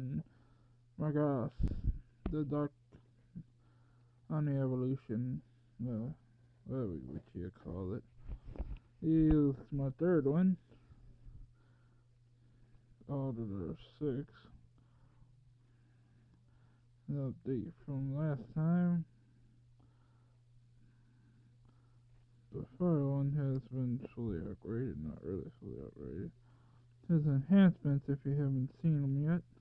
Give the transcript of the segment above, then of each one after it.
on my gosh, the Dark Omni Evolution, Well, whatever what you call it. Is my third one. The six. An update from last time. The fire one has been fully upgraded, not really fully upgraded. There's enhancements if you haven't seen them yet.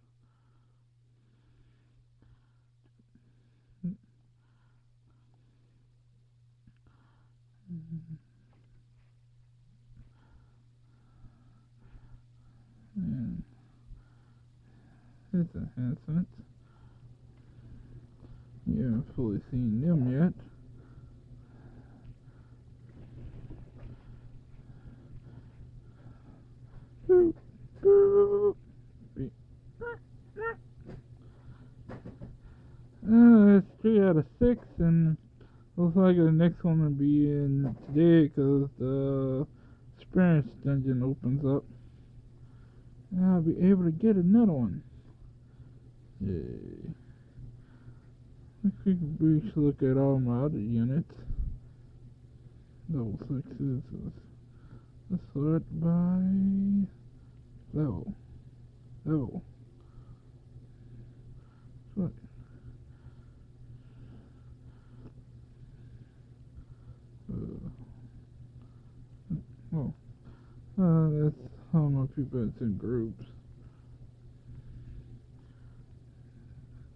And enhancements. You haven't fully seen them yet. Uh, it's three out of six, and looks like the next one will be in today because the experience dungeon opens up. And I'll be able to get another one. Yay. Let's take a brief look at all my other units. Level sixes. Let's sort by level. Level. Sort. Uh, oh. Uh, that's how my people it's in groups.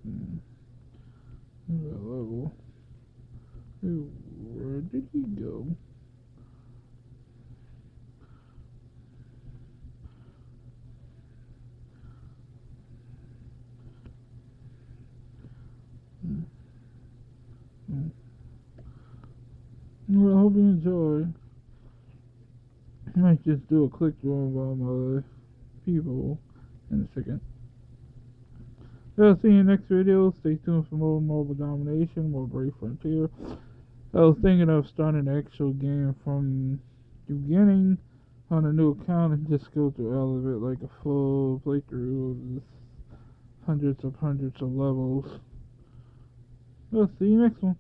Hmm. A level. Where did he go? Hmm. Hmm. Well, I hope you enjoy. I might just do a quick one by my people in a second. I'll see you in the next video. Stay tuned for more mobile domination, more Brave Frontier. I was thinking of starting an actual game from the beginning on a new account and just go through all of it like a full playthrough of hundreds of hundreds of levels. I'll see you next one.